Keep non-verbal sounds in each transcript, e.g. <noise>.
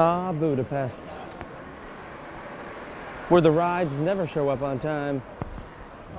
Ah, Budapest. Where the rides never show up on time.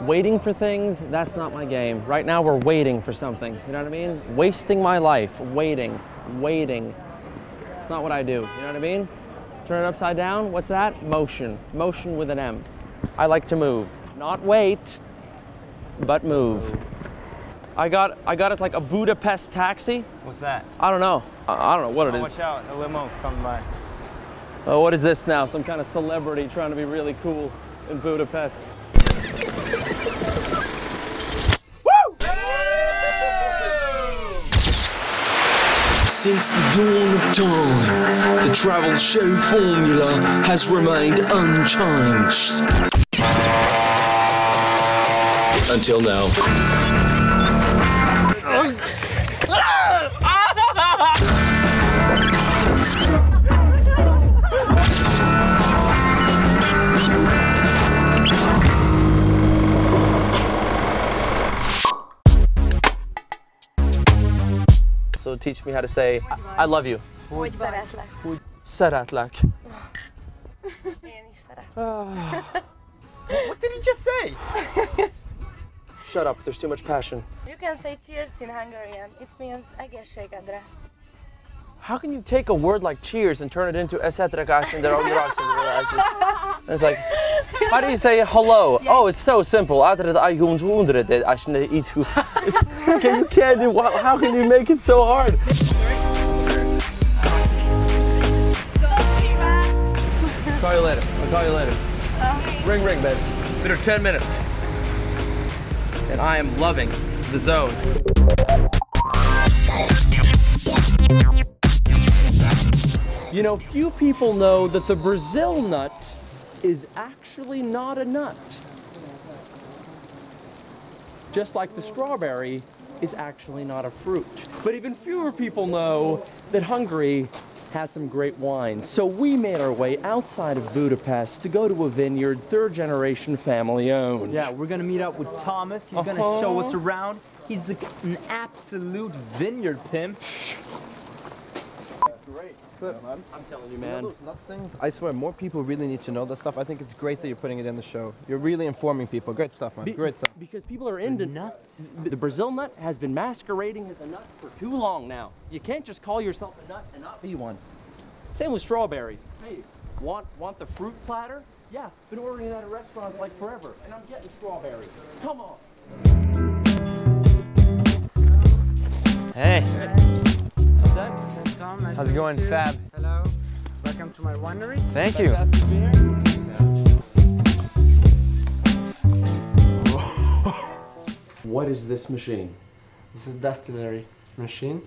Waiting for things, that's not my game. Right now we're waiting for something. You know what I mean? Wasting my life, waiting, waiting. It's not what I do. You know what I mean? Turn it upside down, what's that? Motion. Motion with an M. I like to move. Not wait, but move. I got I got it like a Budapest taxi. What's that? I don't know. I I don't know what it Oh, is. watch out, a limo coming by. Oh, what is this now? Some kind of celebrity trying to be really cool in Budapest. Since the dawn of time, the travel show formula has remained unchanged. Until now. So teach me how to say I, I love you. Hogy szeretlek. Szeretlek. Én is szeretlek. What did he just say? <laughs> Shut up, there's too much passion. You can say cheers in Hungarian. It means egészségedre. How can you take a word like cheers and turn it into esetrekás and And it's like, how do you say hello? Oh, it's so simple. <laughs> Can you can't do, how can you make it so hard? Call you later. I'll call you later. Ring, ring, beds. Been here 10 minutes. And I am loving the zone. You know, few people know that the Brazil nut is actually not a nut. Just like the strawberry is actually not a fruit. But even fewer people know that Hungary has some great wines. So we made our way outside of Budapest to go to a vineyard, third generation family owned. Yeah, we're gonna meet up with Thomas. He's gonna Uh-huh. show us around. He's the, an absolute vineyard pimp. Great. I'm telling you, You know man. those nuts things? I swear, more people really need to know this stuff. I think it's great that you're putting it in the show. You're really informing people. Great stuff, man. Be- Great stuff. Because people are into mm-hmm. nuts. The Brazil nut has been masquerading as a nut for too long now. You can't just call yourself a nut and not be one. Same with strawberries. Hey, want want the fruit platter? Yeah, been ordering that at restaurants like forever, and I'm getting strawberries. Come on. Hey, What's that? Tom, nice how's it going, you. Fab? Hello. Welcome to my winery. Thank you. Fantastic to. <laughs> What is this machine? This is a distillery machine.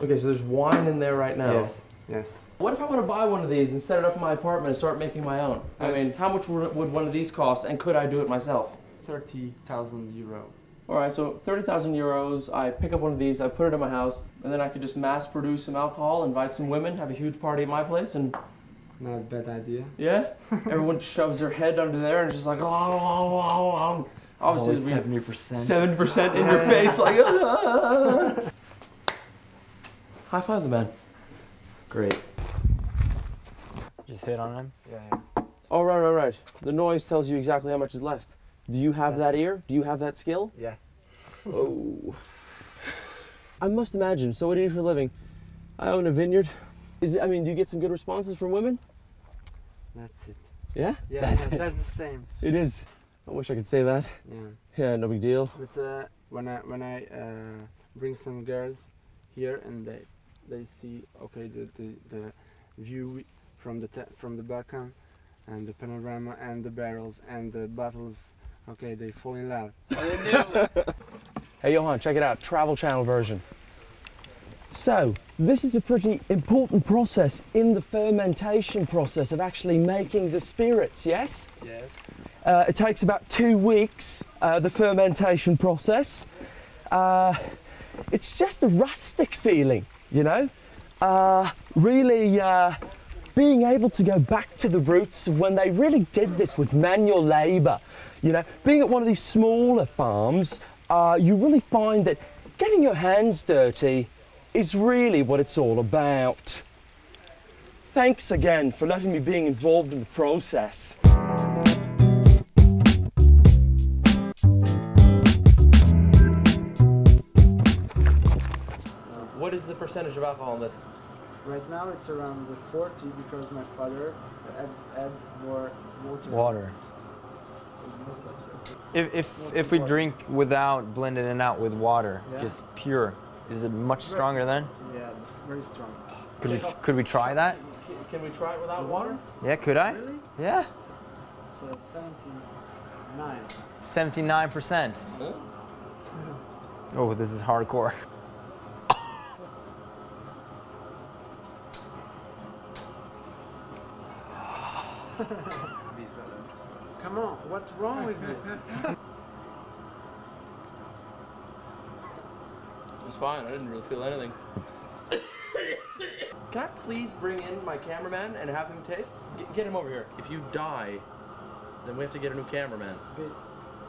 Okay, so there's wine in there right now. Yes. Yes. What if I want to buy one of these and set it up in my apartment and start making my own? I uh, mean, how much would, would one of these cost, and could I do it myself? Thirty thousand euro. All right, so 30,000 euros, I pick up one of these, I put it in my house, and then I could just mass produce some alcohol, invite some women, have a huge party at my place, and Not a bad idea. yeah, <laughs> everyone shoves their head under there and it's just like, oh, oh, oh, oh. obviously, it'd be seventy percent. seven percent in your face, like, ah. high five the man. Great. Just hit on him. Yeah, yeah. Oh, right, right, right. The noise tells you exactly how much is left. Do you have That's that ear? Do you have that skill? Yeah. Oh. I must imagine. So, what do you do for a living? I own a vineyard. Is it, I mean, do you get some good responses from women? That's it. Yeah? Yeah, That's that- it. that's the same. It is. I wish I could say that. Yeah. Yeah, no big deal. But uh, when I when I uh, bring some girls here and they they see okay the the, the view from the from the balcony and the panorama and the barrels and the bottles okay they fall in love. <laughs> Hey, Johan, check it out. Travel Channel version. So, this is a pretty important process in the fermentation process of actually making the spirits, yes? Yes. Uh, it takes about two weeks, uh, the fermentation process. Uh, it's just a rustic feeling, you know? Uh, really uh, being able to go back to the roots of when they really did this with manual labour. You know, being at one of these smaller farms, uh, you really find that getting your hands dirty is really what it's all about. Thanks again for letting me being involved in the process. What is the percentage of alcohol in this? Right now it's around the 40 because my father add, add more water. Water. If, if, if we drink without blending it out with water, Yeah. just pure, is it much stronger then? Yeah, it's very strong. Could we, could we try that? Can we try it without water? Yeah, could I? Really? Yeah. It's uh, 79. 79%. Oh, this is hardcore. <laughs> <laughs> Come on, what's wrong with you? It was fine. I didn't really feel anything. Can I please bring in my cameraman and have him taste? Get, get him over here. If you die, then we have to get a new cameraman. bit.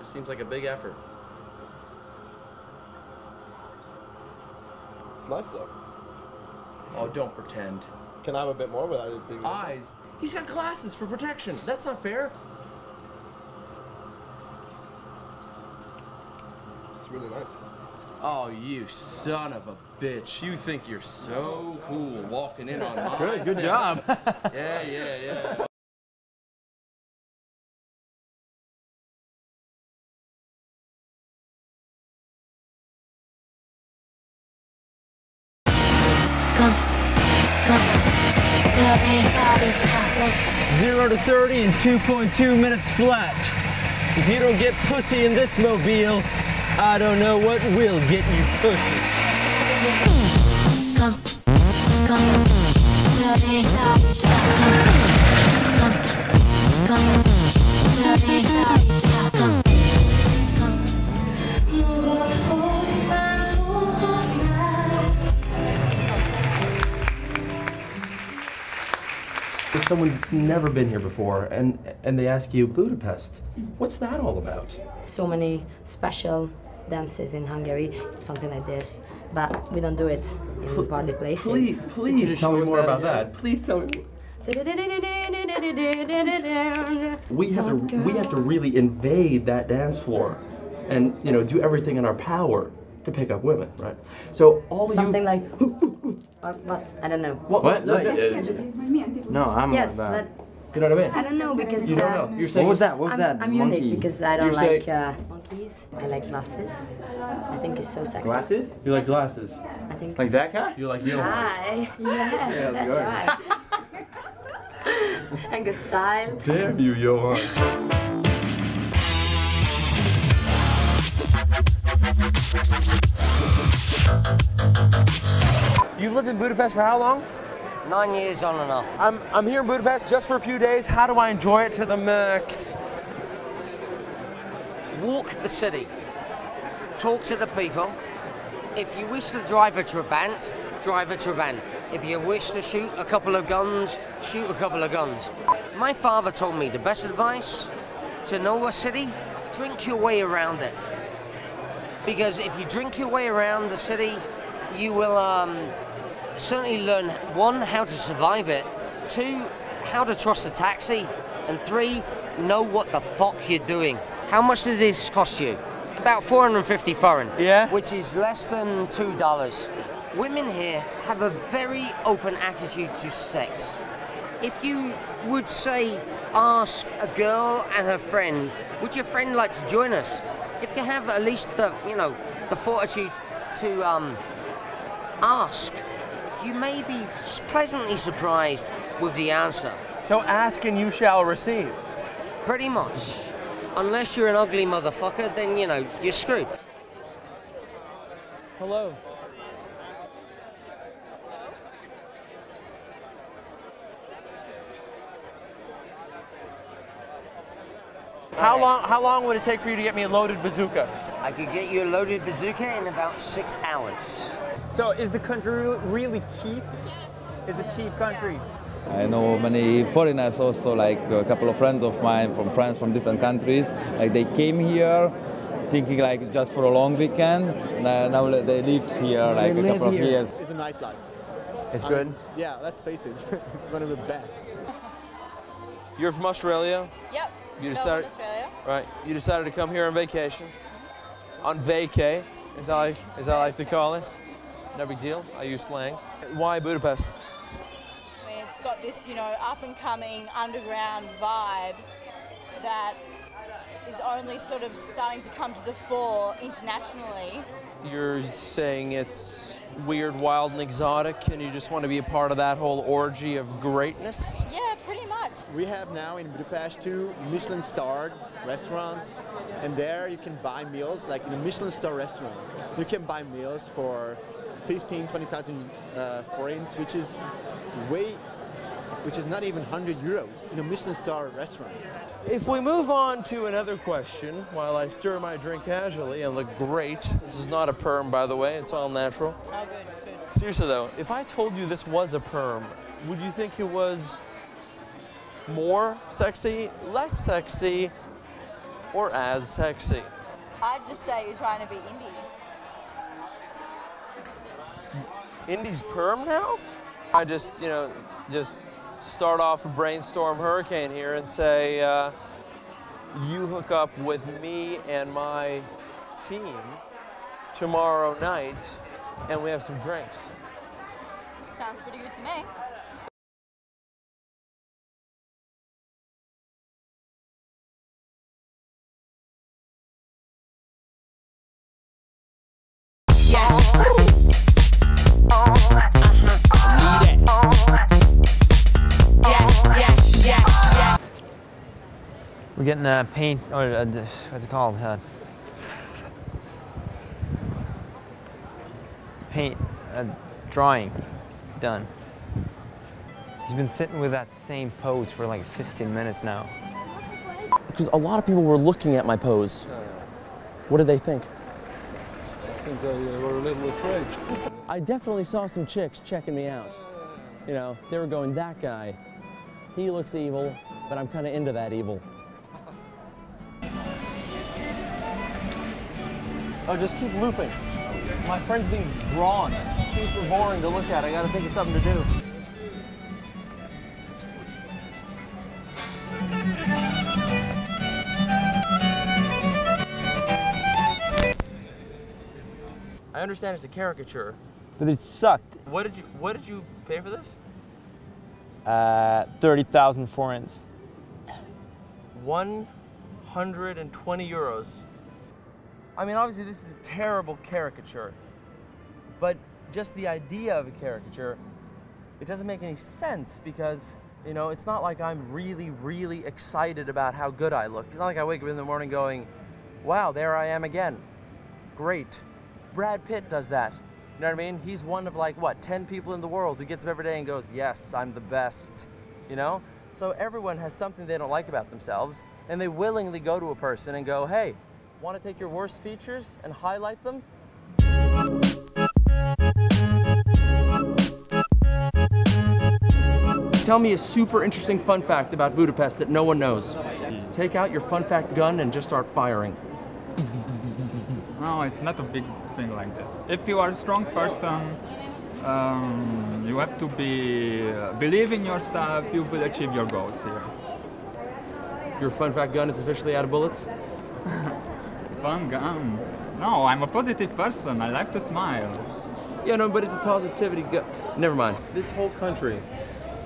Just seems like a big effort. It's nice though. Oh, don't pretend. Can I have a bit more without it being? Eyes. He's got glasses for protection. That's not fair. It's really nice. Oh, you son of a bitch. You think you're so cool walking in on my Good, good set. job. <laughs> Yeah, yeah, yeah. Zero to 30 in 2.2 minutes flat. If you don't get pussy in this mobile, I don't know what will get you pussy. If someone's never been here before and and they ask you Budapest, what's that all about? so many special dances in Hungary, something like this, but we don't do it in party places. Please, please tell me more about that. Please tell me. We have to we have to really invade that dance floor, and you know do everything in our power to pick up women, right? So all Something you, like, <laughs> or what? I don't know. what, what? What? No, No, I'm Yes, not but you know what I mean. I don't know because You don't uh, know. You're saying What was that? What was I'm, that? I'm Monkey. unique because I don't You're like uh, monkeys. I like glasses. I think it's so sexy. Glasses? You like glasses. I think. Like that guy? You like Johan. Hi. <laughs> Yes, that's right. <laughs> and good style. Damn you, Johan. You've lived in Budapest for how long? Nine years on and off. I'm, I'm here in Budapest just for a few days. How do I enjoy it to the max? Walk the city. Talk to the people. If you wish to drive a Trabant, drive a Trabant. If you wish to shoot a couple of guns, shoot a couple of guns. My father told me the best advice to know a city, drink your way around it. Because if you drink your way around the city, you will um, certainly learn one, how to survive it, two, how to trust a taxi, and three, know what the fuck you're doing. How much did this cost you? About 450 forint. Yeah. Which is less than $2. Women here have a very open attitude to sex. If you would say, ask a girl and her friend, would your friend like to join us? If you have at least the, you know, the fortitude to um, ask, you may be pleasantly surprised with the answer. So ask and you shall receive. Pretty much. Unless you're an ugly motherfucker, then you know, you're screwed. Hello. How long, how long would it take for you to get me a loaded bazooka? I could get you a loaded bazooka in about six hours. So is the country really cheap? Is a cheap country? I know many foreigners also, like a couple of friends of mine from France, from different countries. Like they came here thinking like just for a long weekend. Now now they live here like a couple of years. It's a nightlife. It's I good? mean, yeah, let's face it, <laughs> it's one of the best. You're from Australia? Yep. You Melbourne, decided, Australia. right? You decided to come here on vacation, on vacay, as I as I like to call it. No big deal. I use slang. Why Budapest? I mean, it's got this, you know, up and coming underground vibe that is only sort of starting to come to the fore internationally. You're saying it's weird, wild, and exotic, and you just want to be a part of that whole orgy of greatness. Yeah. We have now in Budapest two Michelin starred restaurants, and there you can buy meals like in a Michelin star restaurant. You can buy meals for 15, 20,000 uh, forints, which is way, which is not even 100 euros in a Michelin star restaurant. If we move on to another question, while I stir my drink casually and look great, this is not a perm, by the way, it's all natural. Oh, good, good. Seriously though, if I told you this was a perm, would you think it was more sexy, less sexy, or as sexy? I'd just say you're trying to be indie. Indie's perm now? I just, you know, just start off a brainstorm hurricane here and say, uh, you hook up with me and my team tomorrow night and we have some drinks. Sounds pretty good to me. We're getting uh, paint, or uh, what's it called? Uh, paint, uh, drawing done. He's been sitting with that same pose for like 15 minutes now. Because a lot of people were looking at my pose. What did they think? They uh, were a little afraid. <laughs> I definitely saw some chicks checking me out. You know, they were going, that guy, he looks evil, but I'm kind of into that evil. Oh, just keep looping. My friend's being drawn. Super boring to look at. I gotta think of something to do. I understand it's a caricature. But it sucked. What did you what did you pay for this? Uh, 30,000 forints. 120 euros. I mean, obviously, this is a terrible caricature, but just the idea of a caricature, it doesn't make any sense because, you know, it's not like I'm really, really excited about how good I look. It's not like I wake up in the morning going, wow, there I am again. Great. Brad Pitt does that. You know what I mean? He's one of like, what, 10 people in the world who gets up every day and goes, yes, I'm the best. You know? So everyone has something they don't like about themselves, and they willingly go to a person and go, hey, want to take your worst features and highlight them? Tell me a super interesting fun fact about Budapest that no one knows. Take out your fun fact gun and just start firing. No, it's not a big thing like this. If you are a strong person, um, you have to be uh, believe in yourself. You will achieve your goals here. Your fun fact gun is officially out of bullets. <laughs> Fun gun. No, I'm a positive person. I like to smile. Yeah, no, but it's a positivity gun. Never mind. This whole country,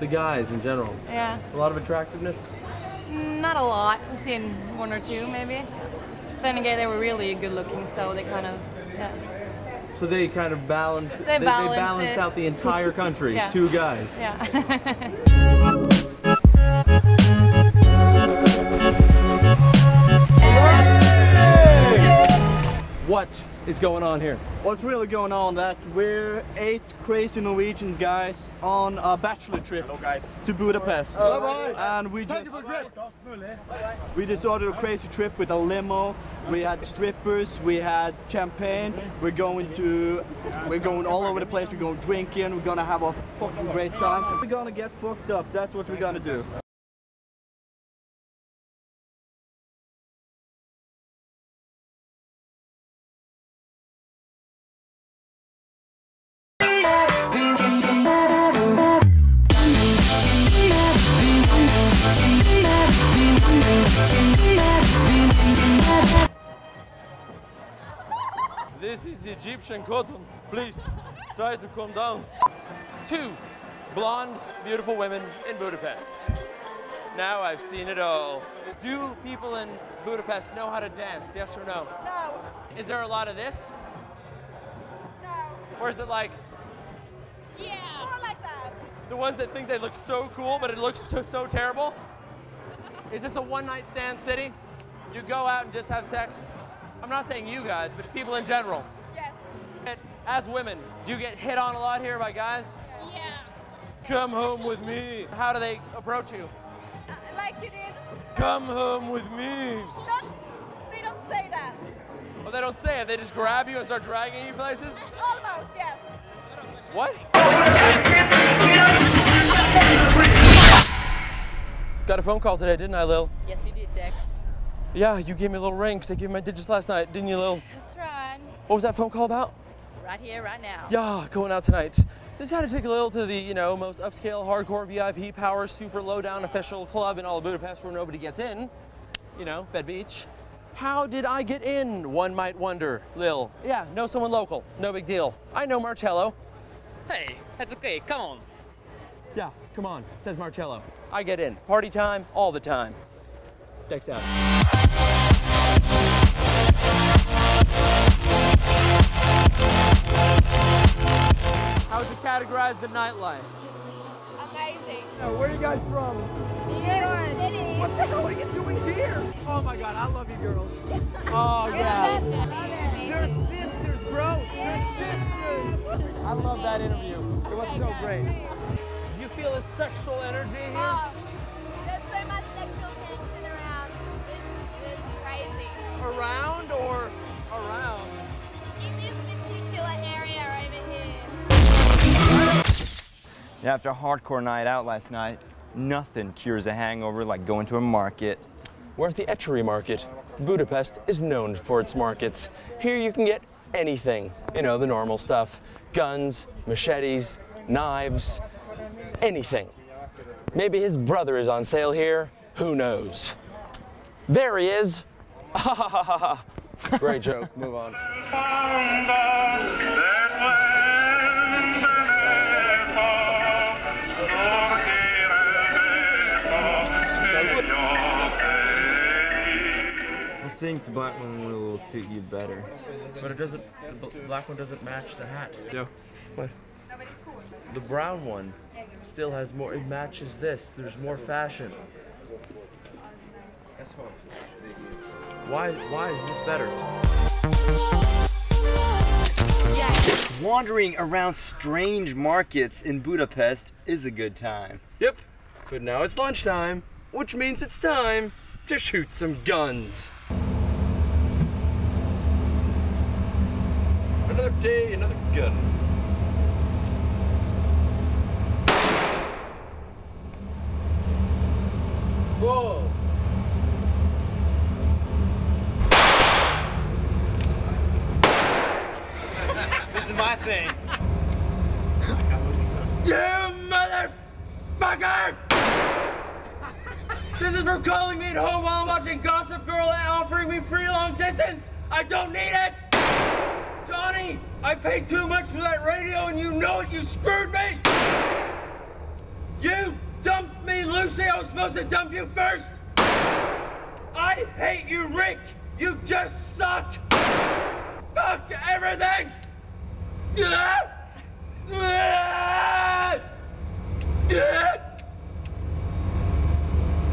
the guys in general, Yeah, a lot of attractiveness. not a lot. I've seen one or two maybe. Then again, they were really good looking, so they kind of, yeah. So they kind of balanced. They balanced balanced out the entire <laughs> country. Yeah. Two guys. Yeah. <laughs> What is going on here? What's really going on that we're eight crazy Norwegian guys on a bachelor trip guys, to Budapest. Bye-bye. And we just we just ordered a crazy trip with a limo. We had strippers, we had champagne. We're going to we're going all over the place. We're going drinking. We're gonna have a fucking great time. We're gonna get fucked up. That's what we're gonna do. Egyptian cotton. Please try to calm down. Two blonde, beautiful women in Budapest. Now I've seen it all. Do people in Budapest know how to dance? Yes or no? No. Is there a lot of this? No. Or is it like Yeah. More like that. the ones that think they look so cool, but it looks so, so terrible? Is this a one night stand city? You go out and just have sex? I'm not saying you guys, but people in general. As women, do you get hit on a lot here by guys? Yeah. Come home with me. How do they approach you? Uh, like you did. Come home with me. Not, they don't say that. Well, they don't say it. They just grab you and start dragging you places. Almost, yes. What? Got a phone call today, didn't I, Lil? Yes, you did, Dex. Yeah, you gave me a little ring because I gave my digits last night, didn't you, Lil? That's right. What was that phone call about? Right here, right now. Yeah, going out tonight. Just had to take a little to the, you know, most upscale, hardcore, VIP, power, super low-down official club in all of Budapest where nobody gets in. You know, Bed Beach. How did I get in, one might wonder, Lil? Yeah, know someone local. No big deal. I know Marcello. Hey, that's okay. Come on. Yeah, come on, says Marcello. I get in. Party time, all the time. Dex out. Categorize the nightlife? Amazing. where are you guys from? New York City. What the hell are you doing here? Oh my god, I love you girls. <laughs> Oh yeah. You're sisters, bro. You're sisters. I love that interview. It was so great. Do you feel a sexual energy here? Oh, there's so much sexual tension around. It's, it's crazy. Around or Yeah, after a hardcore night out last night, nothing cures a hangover like going to a market. We're at the Ecseri Market. Budapest is known for its markets. Here you can get anything, you know, the normal stuff guns, machetes, knives, anything. Maybe his brother is on sale here, who knows? There he is! <laughs> Great joke, move on. Think the black one will suit you better. But it doesn't, the black one doesn't match the hat. Yeah. What? The brown one still has more, it matches this. There's more fashion. Why, why is this better? Wandering around strange markets in Budapest is a good time. Yep. But now it's lunchtime, which means it's time to shoot some guns. Another day, another gun. Whoa. <laughs> This is my thing. You motherfucker! <laughs> This is for calling me at home while I'm watching Gossip Girl and offering me free long distance! I don't need it! Johnny, I paid too much for that radio and you know it, you screwed me! You dumped me, Lucy, I was supposed to dump you first! I hate you, Rick! You just suck! Fuck everything!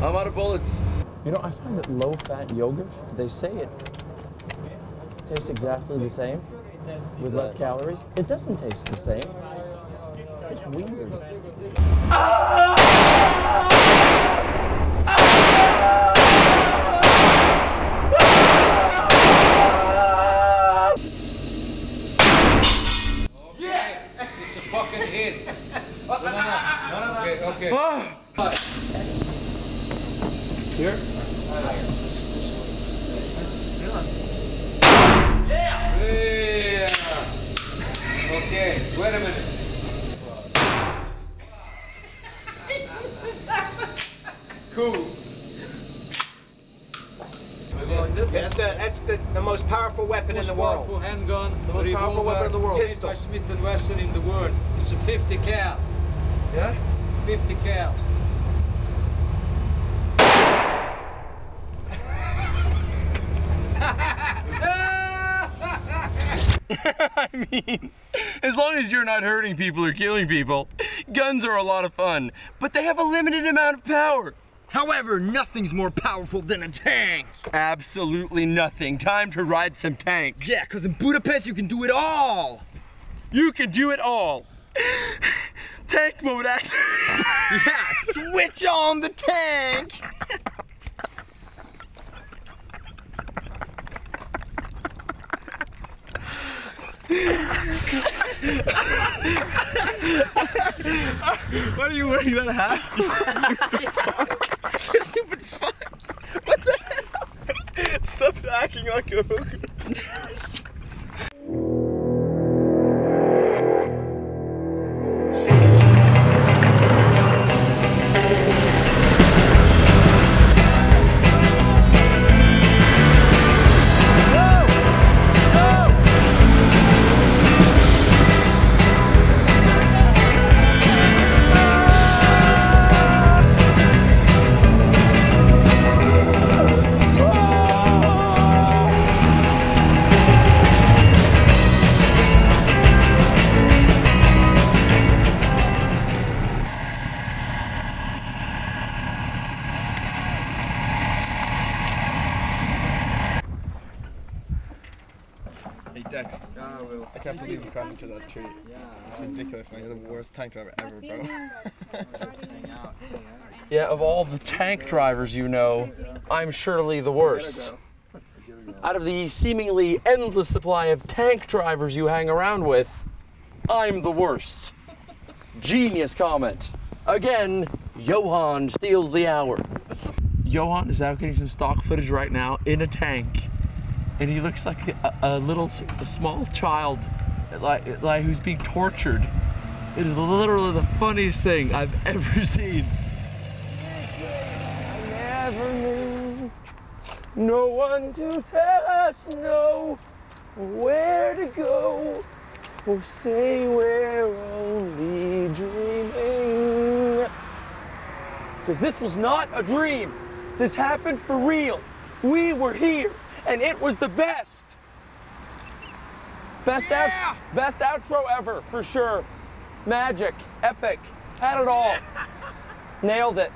I'm out of bullets. You know, I find that low-fat yogurt, they say it tastes exactly the same with less calories. It doesn't taste the same. It's weird. Yeah! It's a fucking hit. <laughs> No, no, no. Okay, okay. Ah! Here? Okay, wait a minute. Cool. We're going this It's the, it's the, the most powerful weapon in most the powerful world. handgun, The most powerful revolver, weapon in the world. made Pistol. by Smith and Wesson in the world. It's a 50 cal. Yeah? 50 cal. <laughs> I mean, as long as you're not hurting people or killing people, guns are a lot of fun, but they have a limited amount of power. However, nothing's more powerful than a tank. Absolutely nothing. Time to ride some tanks. Yeah, because in Budapest you can do it all. You can do it all. Tank mode act. <laughs> yeah, switch on the tank. <laughs> Why are you wearing that hat? <laughs> Stupid fuck. What the hell? Stop acting like a hooker. <laughs> Hey Dex, I can't believe you crashed into that tree. Yeah. It's ridiculous, man. You're the worst tank driver ever, bro. <laughs> Yeah, of all the tank drivers you know, I'm surely the worst. Out of the seemingly endless supply of tank drivers you hang around with, I'm the worst. Genius comment. Again, Johan steals the hour. Johan is out getting some stock footage right now in a tank, and he looks like a, a little, a small child, like, like who's being tortured. It is literally the funniest thing I've <laughs> ever seen. never knew. No one to tell us no. Where to go? Or say we're only dreaming. Because this was not a dream. This happened for real we were here and it was the best. Best out best outro ever for sure. Magic epic had it all. <laughs> Nailed it